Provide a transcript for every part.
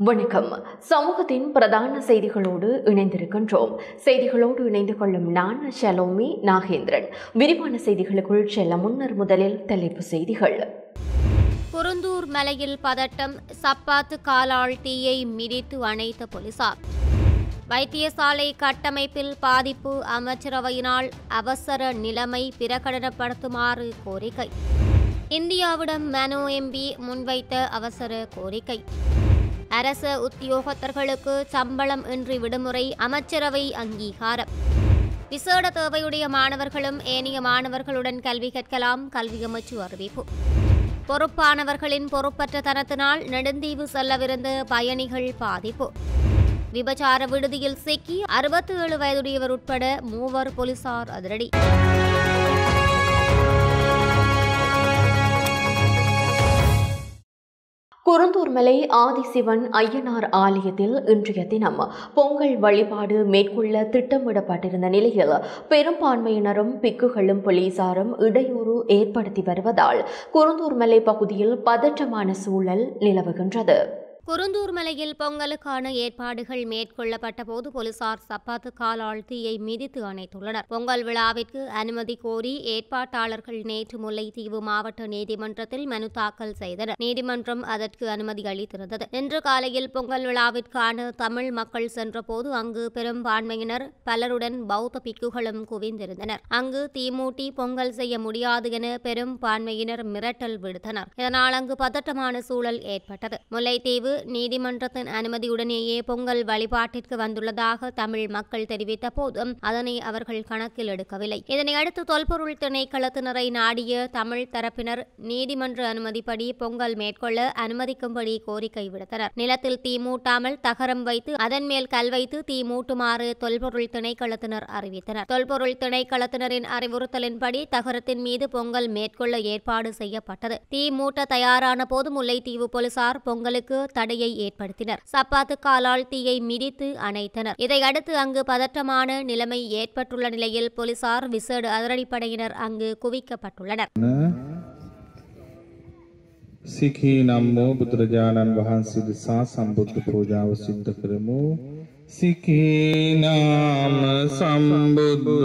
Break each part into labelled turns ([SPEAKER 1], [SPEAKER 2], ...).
[SPEAKER 1] வணக்கம். சமூகத்தின் பிரதான செய்திகளோடு இணைந்திருக்கின்றோம். செய்திகளோடு இணைந்து கொள்ளும் நான் ஷலோமி நாகேந்திரன். விரிவான செய்திகளுக்குள் செல்ல முன்னர் முதலில் தலைப்பு செய்திகள்.
[SPEAKER 2] குருந்தூர் மலையில் பதட்டம் சப்பாத்து காலால் தீயை மிதித்து அணைத்த போலீசார். வைத்தியசாலை கட்டமைப்பில் பாதிப்பு அமைச்சரவையினால் அவசர நிலைமை பிரகடனப்படுத்துமாறு கோரிக்கை. இந்தியாவிடம் மனோ எம்பி முன்வைத்த அவசர கோரிக்கை. அரச உத்தியோகத்தர்களுக்கு சம்பளம் இன்றி விடுமுறை அமைச்சரவை அங்கீகாரம். விசேட தேவையுடைய மாணவர்களும் ஏனைய மாணவர்களுடன் கல்வி கற்கலாம் கல்வி அமைச்சு அறிவிப்பு. பொறுப்பானவர்களின் பொறுப்பற்ற தனத்தினால் நெடுந்தீவு செல்லவிருந்த பயணிகள் பாதிப்பு. விபச்சார விடுதியில் சிக்கி அறுபத்தி ஏழு வயதுடையவர் உட்பட மூவர் போலீசார் அதிரடி.
[SPEAKER 1] குருந்தூர்மலை ஆதிசிவன் ஐயனார் ஆலயத்தில் இன்றைய தினம் பொங்கல் வழிபாடு மேற்கொள்ள திட்டமிடப்பட்டிருந்த நிலையில் பெரும்பான்மையினரும் பிக்குகளும் போலீசாரும் இடையூறு ஏற்படுத்தி வருவதால் குருந்தூர்மலை பகுதியில் பதற்றமான சூழல் நிலவுகின்றது.
[SPEAKER 2] குருந்தூர் மலையில் பொங்கலுக்கான ஏற்பாடுகள் மேற்கொள்ளப்பட்ட போது போலீசார் சப்பாத்து காலால் தீயை மிதித்து அணைத்துள்ளனர். பொங்கல் விழாவிற்கு அனுமதி கோரி ஏற்பாட்டாளர்கள் நேற்று முல்லைத்தீவு மாவட்ட நீதிமன்றத்தில் மனு தாக்கல் செய்தனர். நீதிமன்றம் அதற்கு அனுமதி அளித்திருந்தது. இன்று காலையில் பொங்கல் விழாவிற்கான தமிழ் மக்கள் சென்றபோது அங்கு பெரும்பான்மையினர் பலருடன் பௌத்த பிக்குகளும் குவிந்திருந்தனர். அங்கு தீமூட்டி பொங்கல் செய்ய முடியாது என பெரும்பான்மையினர் மிரட்டல் விடுத்தனர். இதனால் அங்கு பதட்டமான சூழல் ஏற்பட்டது. முல்லைத்தீவு நீதிமன்றத்தின் அனுமதியுடனேயே பொங்கல் வழிபாட்டிற்கு வந்துள்ளதாக தமிழ் மக்கள் தெரிவித்த போதும் அதனை அவர்கள் கணக்கில் எடுக்கவில்லை. இதனையடுத்து தொல்பொருள் திணைக்களத்தினரை நாடிய தமிழ் தரப்பினர் நீதிமன்ற அனுமதிப்படி பொங்கல் மேற்கொள்ள அனுமதிக்கும்படி கோரிக்கை விடுத்தனர். நிலத்தில் தீ மூட்டாமல் தகரம் வைத்து அதன் மேல் கல் வைத்து தீ மூட்டுமாறு தொல்பொருள் திணைக்களத்தினர் அறிவித்தனர். தொல்பொருள் திணைக்களத்தினரின் அறிவுறுத்தலின்படி தகரத்தின் மீது பொங்கல் மேற்கொள்ள ஏற்பாடு செய்யப்பட்டது. தீ மூட்ட தயாரான போது முல்லைத்தீவு போலீசார் பொங்கலுக்கு தடையை ஏற்படுத்தினர் சப்பாத்து காலால் தீயை மிதித்து அணைத்தனர் இதையடுத்து அங்கு பதற்றமான நிலைமை ஏற்பட்டுள்ள நிலையில் போலீசார் விசேட அதிரடிப்படையினர் அங்கு குவிக்கப்பட்டுள்ளனர்
[SPEAKER 3] සිකී නම් වූ බුදුරජාණන් වහන්සේ දෙසා සම්බුද්ධ පූජාව සිද්ධ කරමු. සිකී නාම සම්බුද්ධෝ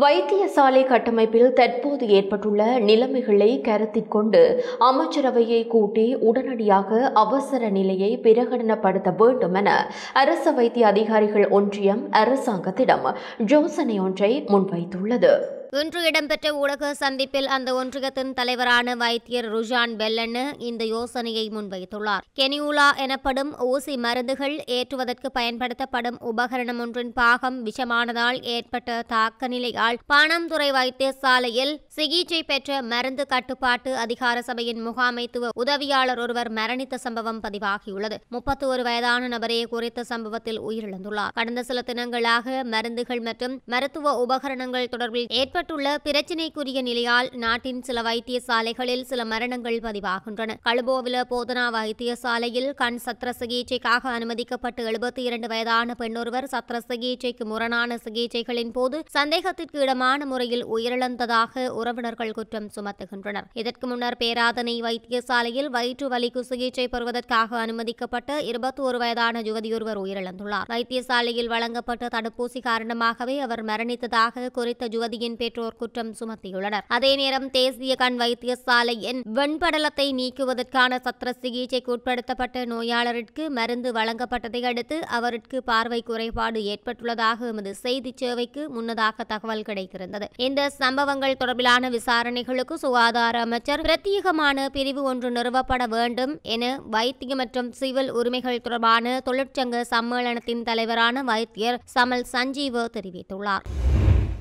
[SPEAKER 1] வைத்தியசாலை கட்டமைப்பில் தற்போது ஏற்பட்டுள்ள நிலைமைகளை கருத்தில் கொண்டு அமைச்சரவையை கூட்டி உடனடியாக அவசர நிலையை பிரகடனப்படுத்த வேண்டும் என அரச வைத்திய அதிகாரிகள் ஒன்றியம் அரசாங்கத்திடம் யோசனை ஒன்றை முன்வைத்துள்ளது.
[SPEAKER 2] இன்று இடம்பெற்ற ஊடக சந்திப்பில் அந்த ஒன்றியத்தின் தலைவரான வைத்தியர் ருஜான் பெல்லன் இந்த யோசனையை முன்வைத்துள்ளார். கெனியூலா எனப்படும் ஊசி மருந்துகள் ஏற்றுவதற்கு பயன்படுத்தப்படும் உபகரணம் ஒன்றின் பாகம் விஷமானதால் ஏற்பட்ட தாக்க நிலையால் பாணாம்துறை வைத்தியசாலையில் சிகிச்சை பெற்ற மருந்து கட்டுப்பாட்டு அதிகார சபையின் முகாமைத்துவ உதவியாளர் ஒருவர் மரணித்த சம்பவம் பதிவாகியுள்ளது. முப்பத்தி ஒரு வயதான நபரே குறித்த சம்பவத்தில் உயிரிழந்துள்ளார். கடந்த சில தினங்களாக மருந்துகள் மற்றும் மருத்துவ உபகரணங்கள் தொடர்பில் ஏற்ப ஏற்பட்டுள்ள பிரச்சினைக்குரிய நிலையால் நாட்டின் சில வைத்தியசாலைகளில் சில மரணங்கள் பதிவாகின்றன. கழுபோவில போதனா வைத்தியசாலையில் கண் சத்திர சிகிச்சைக்காக அனுமதிக்கப்பட்டு எழுபத்தி இரண்டு வயதான பெண்ணொருவர் சத்திர சிகிச்சைக்கு முரணான சிகிச்சைகளின் போது சந்தேகத்திற்கு இடமான முறையில் உயிரிழந்ததாக உறவினர்கள் குற்றம் சுமத்துகின்றனர். இதற்கு முன்னர் பேராதனை வைத்தியசாலையில் வயிற்று வலிக்கு சிகிச்சை பெறுவதற்காக அனுமதிக்கப்பட்ட இருபத்தி ஒரு வயதான யுவதியொருவர் உயிரிழந்துள்ளார். வைத்தியசாலையில் வழங்கப்பட்ட தடுப்பூசி காரணமாகவே அவர் மரணித்ததாக குறித்த யுவதியின் பெற்றோர் குற்றம் சுமத்தியுள்ளனர். அதே நேரம் தேசிய கண் வைத்தியசாலையின் வெண்படலத்தை நீக்குவதற்கான சத்திர சிகிச்சைக்கு உட்படுத்தப்பட்ட நோயாளருக்கு மருந்து வழங்கப்பட்டதை அடுத்து அவருக்கு பார்வை குறைபாடு ஏற்பட்டுள்ளதாக எமது செய்தி சேவைக்கு முன்னதாக தகவல் கிடைத்திருந்தது. இந்த சம்பவங்கள் தொடர்பிலான விசாரணைகளுக்கு சுகாதார அமைச்சர் பிரத்யேகமான பிரிவு ஒன்று நிறுவப்பட வேண்டும் என வைத்திய மற்றும் சிவில் உரிமைகள் தொடர்பான தொழிற்சங்க சம்மேளனத்தின் தலைவரான வைத்தியர் சமல் சஞ்சீவ தெரிவித்துள்ளார்.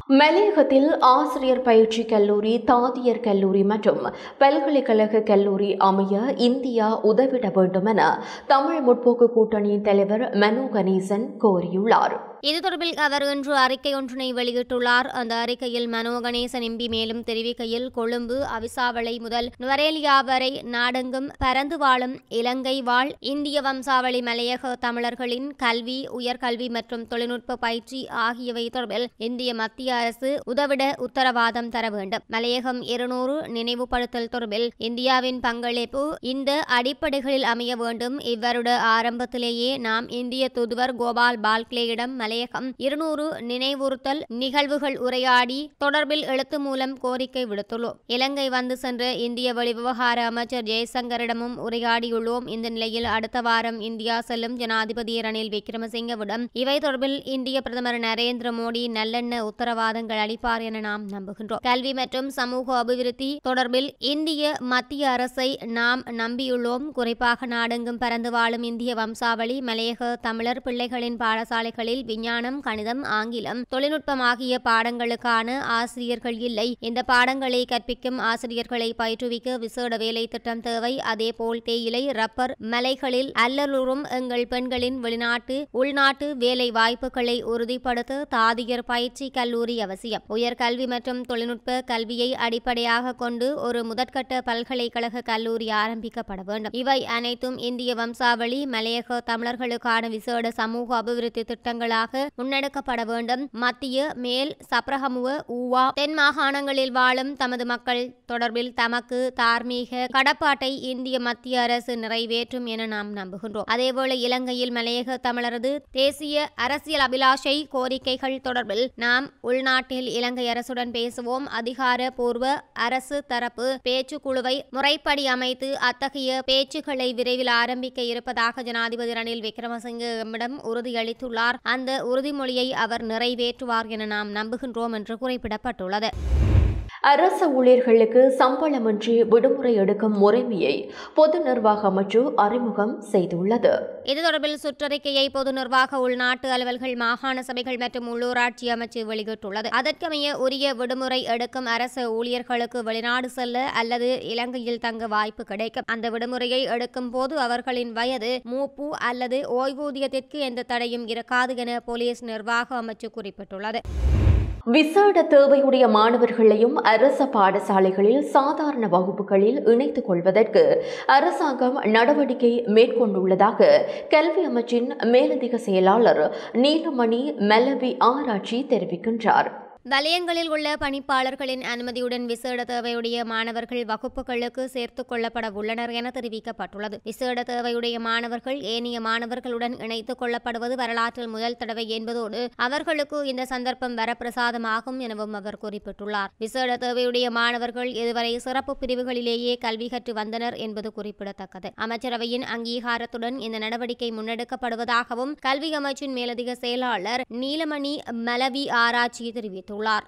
[SPEAKER 1] மலையகத்தில் ஆசிரியர் பயிற்சி கல்லூரி தாதியர் கல்லூரி மற்றும் பல்கலைக்கழக கல்லூரி அமைய இந்தியா உதவிட வேண்டும் என தமிழ் முற்போக்கு கூட்டணியின் தலைவர் மனு கணேசன் கோரியுள்ளார்.
[SPEAKER 2] இது தொடர்பில் அவர் இன்று அறிக்கை ஒன்றினை வெளியிட்டுள்ளார். அந்த அறிக்கையில் மனோ கணேசன் எம்பி மேலும் தெரிவிக்கையில் கொழும்பு அவிசாவளை முதல் நுவரேலியா வரை நாடெங்கும் பரந்து வாழும் இலங்கை வாழ் இந்திய வம்சாவளி மலையக தமிழர்களின் கல்வி உயர்கல்வி மற்றும் தொழில்நுட்ப பயிற்சி ஆகியவை தொடர்பில் இந்திய மத்திய அரசு உதவிட உத்தரவாதம் தர வேண்டும். மலையகம் இருநூறு நினைவுபடுத்தல் தொடர்பில் இந்தியாவின் பங்களிப்பு இந்த அடிப்படைகளில் அமைய வேண்டும். இவ்வருட ஆரம்பத்திலேயே நாம் இந்திய தூதுவர் கோபால் பால்க்லேயிடம் மலையகம் இருநூறு நினைவுறுத்தல் நிகழ்வுகள் உரையாடி தொடர்பில் எழுத்து மூலம் கோரிக்கை விடுத்துள்ளோம். இலங்கை வந்து சென்ற இந்திய வெளிவிவகார அமைச்சர் ஜெய்சங்கரிடமும் உரையாடியுள்ளோம். இந்த நிலையில் அடுத்த வாரம் இந்தியா செல்லும் ஜனாதிபதி ரணில் விக்ரமசிங்கவிடம் இவை தொடர்பில் இந்திய பிரதமர் நரேந்திர மோடி நல்லெண்ண உத்தரவாதங்கள் அளிப்பார் என நாம் நம்புகின்றோம். கல்வி மற்றும் சமூக அபிவிருத்தி தொடர்பில் இந்திய மத்திய அரசை நாம் நம்பியுள்ளோம். குறிப்பாக நாடெங்கும் பறந்து வாழும் இந்திய வம்சாவளி மலையக தமிழர் பிள்ளைகளின் பாடசாலைகளில் விஞ்ஞானம் கணிதம் ஆங்கிலம் தொழில்நுட்பம் ஆகிய பாடங்களுக்கான ஆசிரியர்கள் இல்லை. இந்த பாடங்களை கற்பிக்கும் ஆசிரியர்களை பயிற்றுவிக்க விசேட வேலை திட்டம் தேவை. அதேபோல் தேயிலை ரப்பர் மலைகளில் அல்லலுறும் எங்கள் பெண்களின் வெளிநாட்டு உள்நாட்டு வேலை வாய்ப்புகளை உறுதிப்படுத்த தாதியர் பயிற்சி கல்லூரி அவசியம். உயர்கல்வி மற்றும் தொழில்நுட்ப கல்வியை அடிப்படையாக கொண்டு ஒரு முதற்கட்ட பல்கலைக்கழக கல்லூரி ஆரம்பிக்கப்பட வேண்டும். இவை அனைத்தும் இந்திய வம்சாவளி மலையக தமிழர்களுக்கான விசேட சமூக அபிவிருத்தி திட்டங்களாக முன்னெடுக்கப்பட வேண்டும். மத்திய மேல் சப்ரஹமுவ ஊவா தென் மாகாணங்களில் வாழும் தமது மக்கள் தொடர்பில் தமக்கு தார்மீக கடப்பாட்டை இந்திய மத்திய அரசு நிறைவேற்றும் என நாம் நம்புகின்றோம். அதேபோல இலங்கையில் மலையக தமிழரது தேசிய அரசியல் அபிலாஷை கோரிக்கைகள் தொடர்பில் நாம் உள்நாட்டில் இலங்கை அரசுடன் பேசுவோம். அதிகாரபூர்வ அரசு தரப்பு பேச்சு குழுவை முறைப்படி அமைத்து அத்தகைய பேச்சுக்களை விரைவில் ஆரம்பிக்க இருப்பதாக ஜனாதிபதி ரணில் விக்ரமசிங்க எம்மிடம் உறுதியளித்துள்ளார். அந்த உறுதிமொழியை அவர் நிறைவேற்றுவார் என நாம் நம்புகின்றோம் என்று குறிப்பிடப்பட்டுள்ளது.
[SPEAKER 1] அரச ஊழியர்களுக்கு சம்பளமின்றி விடுமுறை எடுக்கும் முறைமையை பொது நிர்வாக அமைச்சு அறிமுகம் செய்துள்ளது.
[SPEAKER 2] இது தொடர்பில் சுற்றறிக்கையை பொது நிர்வாக உள்நாட்டு அலுவல்கள் மாகாண சபைகள் மற்றும் உள்ளூராட்சி அமைச்சு வெளியிட்டுள்ளது. அதற்கமைய உரிய விடுமுறை எடுக்கும் அரசு ஊழியர்களுக்கு வெளிநாடு செல்ல அல்லது இலங்கையில் தங்க வாய்ப்பு கிடைக்கும். அந்த விடுமுறையை எடுக்கும் போது அவர்களின் வயது மூப்பு அல்லது ஓய்வூதியத்திற்கு எந்த தடையும் இருக்காது என போலீஸ் நிர்வாக அமைச்சு குறிப்பிட்டுள்ளது.
[SPEAKER 1] விசேட தேவையுடைய மாணவர்களையும் அரச பாடசாலைகளில் சாதாரண வகுப்புகளில் இணைத்துக் கொள்வதற்கு அரசாங்கம் நடவடிக்கை மேற்கொண்டுள்ளதாக கல்வி அமைச்சின் மேலதிக செயலாளர் நீலமணி மெலவி ஆராய்ச்சி தெரிவிக்கின்றார்.
[SPEAKER 2] வலயங்களில் உள்ள பணிப்பாளர்களின் அனுமதியுடன் விசேட தேவையுடைய மாணவர்கள் வகுப்புகளுக்கு சேர்த்துக் கொள்ளப்பட உள்ளனர் என தெரிவிக்கப்பட்டுள்ளது. விசேட தேவையுடைய மாணவர்கள் ஏனைய மாணவர்களுடன் இணைத்துக் கொள்ளப்படுவது வரலாற்றில் முதல் தடவை என்பதோடு அவர்களுக்கு இந்த சந்தர்ப்பம் வரப்பிரசாதமாகும் எனவும் அவர் குறிப்பிட்டுள்ளார். விசேட தேவையுடைய மாணவர்கள் இதுவரை சிறப்பு பிரிவுகளிலேயே கல்வி கற்று வந்தனர் என்பது குறிப்பிடத்தக்கது. அமைச்சரவையின் அங்கீகாரத்துடன் இந்த நடவடிக்கை முன்னெடுக்கப்படுவதாகவும் கல்வி அமைச்சின் மேலதிக செயலாளர் நீலமணி மலவி ஆராய்ச்சி தெரிவித்துள்ளார்.
[SPEAKER 1] தெரிவித்துள்ளார்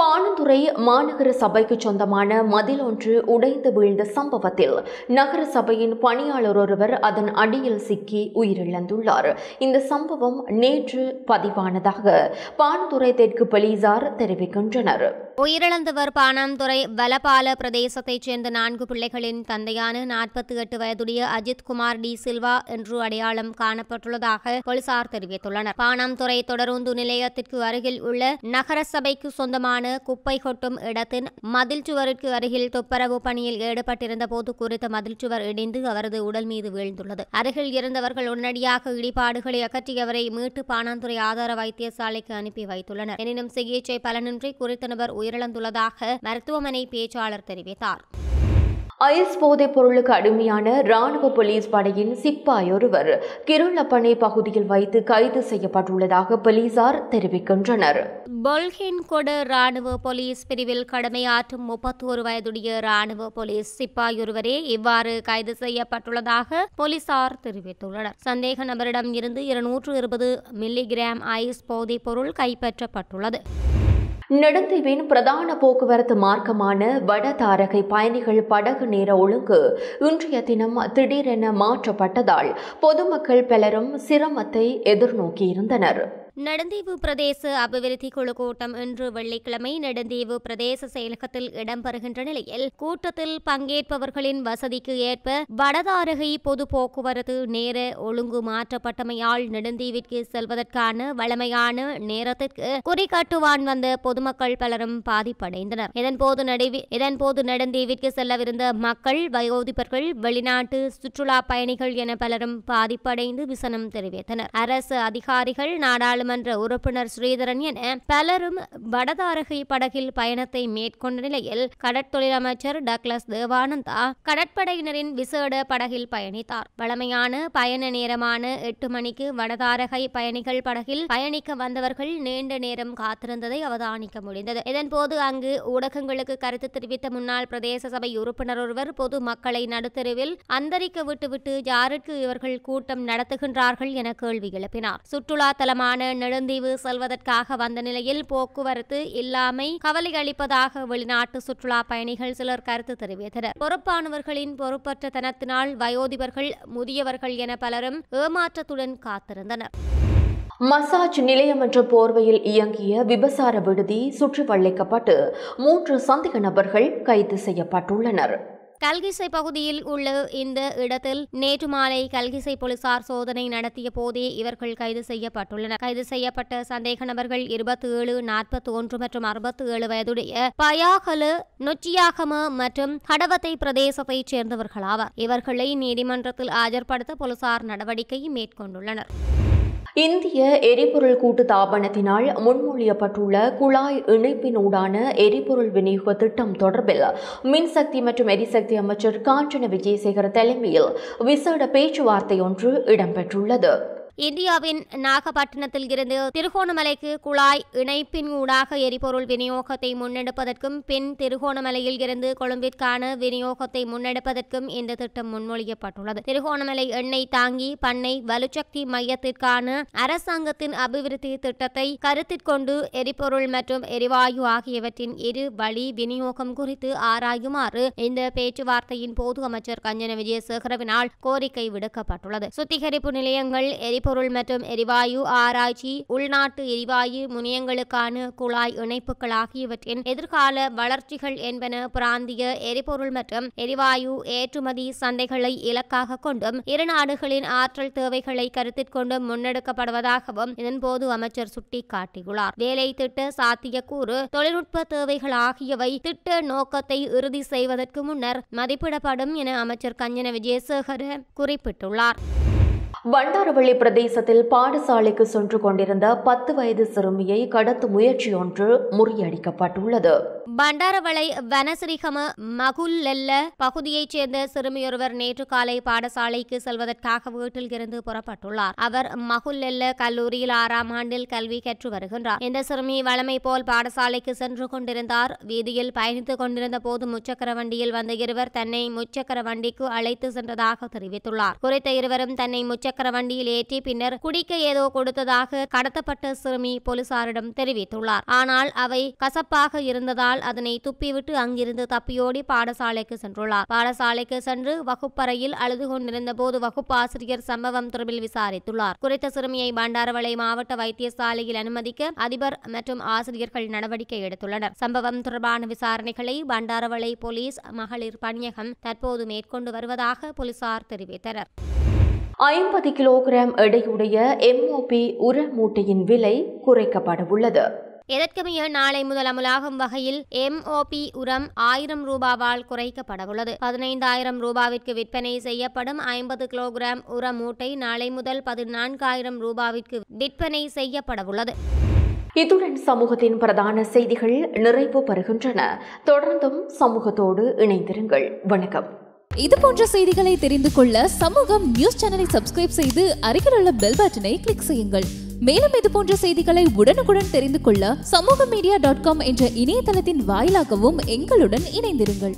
[SPEAKER 1] பாணந்துறை மாநகர சபைக்கு சொந்தமான மதில் ஒன்று உடைந்து வீழ்ந்த சம்பவத்தில் நகர சபையின் பணியாளர் ஒருவர் அதன் அடியில் சிக்கி உயிரிழந்துள்ளார். இந்த சம்பவம் நேற்று பதிவானதாக பாணந்துறை தெற்கு போலீசார் தெரிவிக்கின்றனர்.
[SPEAKER 2] உயிரிழந்தவர் பாணாம்துறை வலபால பிரதேசத்தைச் சேர்ந்த நான்கு பிள்ளைகளின் தந்தையான நாற்பத்தி எட்டு வயதுடைய அஜித் குமார் டி சில்வா என்று அடையாளம் காணப்பட்டுள்ளதாக போலீசார் தெரிவித்துள்ளனர். பானாம்துறை தொடருந்து நிலையத்திற்கு அருகில் உள்ள நகர சபைக்கு சொந்தமான குப்பை கொட்டும் இடத்தின் மதில் சுவருக்கு அருகில் துப்பரவு பணியில் ஈடுபட்டிருந்த போது குறித்த மதில் சுவர் இடிந்து அவரது உடல் மீது வீழ்ந்துள்ளது. அருகில் இருந்தவர்கள் உடனடியாக இடிபாடுகளை அகற்றியவரை மீட்டு பாணாந்துறை ஆதார வைத்தியசாலைக்கு அனுப்பி வைத்துள்ளனர். எனினும் சிகிச்சை பலனின்றி குறித்த நபர் உயிரிழந்துள்ளதாக மருத்துவமனை பேச்சாளர் தெரிவித்தார்.
[SPEAKER 1] ஐஸ் போதைப் பொருளுக்கு அடிமையான ராணுவ போலீஸ் படையின் சிப்பாய் ஒருவர் கிருளப்பனை பகுதியில் வைத்து கைது செய்யப்பட்டுள்ளதாக போலீசார் தெரிவிக்கின்றனர்.
[SPEAKER 2] பொல்ஹின்கொடு ராணுவ போலீஸ் பிரிவில் கடமையாற்றும் முப்பத்தோரு வயதுடைய ராணுவ போலீஸ் சிப்பாய் ஒருவரே இவ்வாறு கைது செய்யப்பட்டுள்ளதாக போலீசார் தெரிவித்துள்ளனர். சந்தேக நபரிடம் இருந்து இருநூற்று இருபது மில்லிகிராம் ஐஸ் போதைப் பொருள் கைப்பற்றப்பட்டுள்ளது.
[SPEAKER 1] நெடுந்தீவின் பிரதான போக்குவரத்து மார்க்கமான வடதாரகை பயணிகள் படகு நேர ஒழுங்கு இன்றைய தினம் திடீரென மாற்றப்பட்டதால் பொதுமக்கள் பலரும் சிரமத்தை எதிர்நோக்கியிருந்தனர்.
[SPEAKER 2] நடந்தீவு பிரதேச அபிவிருத்தி குழு கூட்டம் இன்று வெள்ளிக்கிழமை நெடுந்தீவு பிரதேச செயலகத்தில் இடம்பெறுகின்ற நிலையில் கூட்டத்தில் பங்கேற்பவர்களின் வசதிக்கு ஏற்ப வடதாரகை பொது போக்குவரத்து நேர ஒழுங்கு மாற்றப்பட்டமையால் நெடுந்தீவிற்கு செல்வதற்கான வழமையான நேரத்திற்கு குறிகாட்டுவான் வந்த பொதுமக்கள் பலரும் பாதிப்படைந்தனர். இதன்போது இதன்போது நெடுந்தீவிற்கு செல்லவிருந்த மக்கள் வயோதிபர்கள் வெளிநாட்டு சுற்றுலா பயணிகள் என பலரும் பாதிப்படைந்து விசனம் தெரிவித்தனர். அரசு அதிகாரிகள் நாடாளுமன்ற உறுப்பினர் ஸ்ரீதரன் என பலரும் வடதாரகை படகில் பயணத்தை மேற்கொண்ட நிலையில் கடற்தொழில் அமைச்சர் டக்ளஸ் தேவானந்தா கடற்படையினரின் விசேட படகில் பயணித்தார். வழமையான பயண நேரமான எட்டு மணிக்கு வடதாரகை பயணிகள் படகில் பயணிக்க வந்தவர்கள் நீண்ட நேரம் காத்திருந்ததை அவதானிக்க முடிந்தது. இதன்போது அங்கு ஊடகங்களுக்கு கருத்து தெரிவித்த முன்னாள் பிரதேச சபை உறுப்பினர் ஒருவர் பொது மக்களை நடுத்தெருவில் அந்தரிக்க விட்டுவிட்டு யாருக்கு இவர்கள் கூட்டம் நடத்துகின்றார்கள் என கேள்வி எழுப்பினார். சுற்றுலா தலமான நெடுந்தீவு செல்வதற்காக வந்த நிலையில் போக்குவரத்து இல்லாமை கவலை அளிப்பதாக வெளிநாட்டு சுற்றுலா பயணிகள் சிலர் கருத்து தெரிவித்தனர். பொறுப்பானவர்களின் பொறுப்பற்ற தனத்தினால் வயோதிபர்கள் முதியவர்கள் என பலரும் ஏமாற்றத்துடன் காத்திருந்தனர்.
[SPEAKER 1] மசாஜ் நிலையம் என்ற போர்வையில் இயங்கிய விபசார விடுதி சுற்றி வளைக்கப்பட்டு மூன்று சந்தேக நபர்கள் கைது செய்யப்பட்டுள்ளனர்.
[SPEAKER 2] கல்கிசை பகுதியில் உள்ள இந்த இடத்தில் நேற்று மாலை கல்கிசை போலீசார் சோதனை நடத்திய போதே இவர்கள் கைது செய்யப்பட்டுள்ளனர். கைது செய்யப்பட்ட சந்தேக நபர்கள் இருபத்தி ஏழு நாற்பத்தி ஒன்று மற்றும் அறுபத்தி ஏழு வயதுடைய பயாகலு நொச்சியாகம மற்றும் கடவத்தை பிரதேசத்தைச் சேர்ந்தவர்களாவார் இவர்களை நீதிமன்றத்தில் ஆஜர்படுத்த போலீசார் நடவடிக்கை மேற்கொண்டுள்ளனர்.
[SPEAKER 1] இந்திய எரிபொருள் கூட்டு தாபனத்தினால் முன்மொழியப்பட்டுள்ள குழாய் இணைப்பினூடான எரிபொருள் விநியோக திட்டம் தொடர்பில் மின்சக்தி மற்றும் எரிசக்தி அமைச்சர் காஞ்சன விஜயசேகர் தலைமையில் விசேட பேச்சுவார்த்தை ஒன்று இடம்பெற்றுள்ளது.
[SPEAKER 2] இந்தியாவின் நாகப்பட்டினத்தில் இருந்து திருகோணமலைக்கு குழாய் இணைப்பின் ஊடாக எரிபொருள் விநியோகத்தை முன்னெடுப்பதற்கும் பின் திருகோணமலையில் இருந்து கொழும்பிற்கான விநியோகத்தை முன்னெடுப்பதற்கும் இந்த திட்டம் முன்மொழியப்பட்டுள்ளது. திருகோணமலை எண்ணெய் தாங்கி பண்ணை வலுச்சக்தி மையத்திற்கான அரசாங்கத்தின் அபிவிருத்தி திட்டத்தை கருத்தில் கொண்டு எரிபொருள் மற்றும் எரிவாயு ஆகியவற்றின் இரு வழி விநியோகம் குறித்து ஆராயுமாறு இந்த பேச்சுவார்த்தையின் போது அமைச்சர் கஞ்சன விஜயசேகரவினால் கோரிக்கை விடுக்கப்பட்டுள்ளது. சுத்திகரிப்பு நிலையங்கள் எரி எரிபொருள் மற்றும் எரிவாயு ஆராய்ச்சி உள்நாட்டு எரிவாயு முனையங்களுக்கான குழாய் இணைப்புகள் ஆகியவற்றின் எதிர்கால வளர்ச்சிகள் என்பன பிராந்திய எரிபொருள் மற்றும் எரிவாயு ஏற்றுமதி சந்தைகளை இலக்காக கொண்டும் இரு நாடுகளின் ஆற்றல் தேவைகளை கருத்தில் கொண்டும் முன்னெடுக்கப்படுவதாகவும் இதன்போது அமைச்சர் சுட்டிக்காட்டியுள்ளார். வேலை திட்ட சாத்தியக்கூறு தொழில்நுட்ப தேவைகள் ஆகியவை திட்ட நோக்கத்தை இறுதி செய்வதற்கு முன்னர் மதிப்பிடப்படும் என அமைச்சர் கஞ்சன விஜயசேகர குறிப்பிட்டுள்ளார்.
[SPEAKER 1] வண்டாரவள்ளி பிரதேசத்தில் பாடசாலைக்கு சென்று கொண்டிருந்த பத்து வயது சிறுமியை கடத்தும் முயற்சி ஒன்று முறியடிக்கப்பட்டுள்ளது.
[SPEAKER 2] பண்டாரவளை வனசிரிகம மகுல்லெல்ல பகுதியைச் சேர்ந்த சிறுமியொருவர் நேற்று காலை பாடசாலைக்கு செல்வதற்காக வீட்டில் இருந்து புறப்பட்டுள்ளார். அவர் மகுல்லெல்ல கல்லூரியில் ஆறாம் ஆண்டில் கல்வி கற்று வருகின்றார். இந்த சிறுமி வளமை போல் பாடசாலைக்கு சென்று கொண்டிருந்தார். வீதியில் பயணித்துக் கொண்டிருந்த போது முச்சக்கர வண்டியில் வந்த இருவர் தன்னை முச்சக்கர வண்டிக்கு அழைத்து சென்றதாக தெரிவித்துள்ளார். குறித்த இருவரும் தன்னை முச்சக்கர வண்டியில் ஏற்றி பின்னர் குடிக்க ஏதோ கொடுத்ததாக கடத்தப்பட்ட சிறுமி போலீசாரிடம் தெரிவித்துள்ளார். ஆனால் அவை கசப்பாக இருந்ததால் ஆனால் அதனை துப்பிவிட்டு அங்கிருந்து தப்பியோடி பாடசாலைக்கு சென்றுள்ளார். பாடசாலைக்கு சென்று வகுப்பறையில் அழுது கொண்டிருந்த போது வகுப்பாசிரியர் சம்பவம் தொடர்பில் விசாரித்துள்ளார். குறித்த சிறுமியை பண்டாரவளை மாவட்ட வைத்தியசாலையில் அனுமதிக்க அதிபர் மற்றும் ஆசிரியர்கள் நடவடிக்கை எடுத்துள்ளனர். சம்பவம் தொடர்பான விசாரணைகளை பண்டாரவளை போலீஸ் மகளிர் பணியகம் தற்போது மேற்கொண்டு வருவதாக போலீசார் தெரிவித்தனர்.
[SPEAKER 1] ஐம்பது கிலோகிராம் எடையுடைய எம்ஓபி உர மூட்டையின் விலை குறைக்கப்பட உள்ளது
[SPEAKER 2] எதற்கமைய நாளை முதல் அமலாகும் வகையில் எம்ஓபி உரம் ஆயிரம் ரூபாவால் குறைக்கப்படவுள்ளது. பதினைந்தாயிரம் ரூபாவிற்கு விற்பனை செய்யப்படும் ஐம்பது கிலோகிராம் உர மூட்டை நாளை முதல் பதினான்காயிரம் ரூபாவிற்கு விற்பனை செய்யப்படவுள்ளது.
[SPEAKER 1] இத்துடன் சமூகத்தின் பிரதான செய்திகள் நிறைவு பெறுகின்றன. தொடர்ந்தும் சமூகத்தோடு இணைந்திருங்கள். வணக்கம்.
[SPEAKER 4] இது போன்ற செய்திகளை தெரிந்து கொள்ள சமூகம் நியூஸ் சேனலை சப்ஸ்கிரைப் செய்து அருகில் உள்ள பெல் பட்டனை கிளிக் செய்யுங்கள். மேலும் இது போன்ற செய்திகளை உடனுக்குடன் தெரிந்து கொள்ள சமூக மீடியா டாட் காம் என்ற இணையதளத்தின் வாயிலாகவும் எங்களுடன் இணைந்திருங்கள்.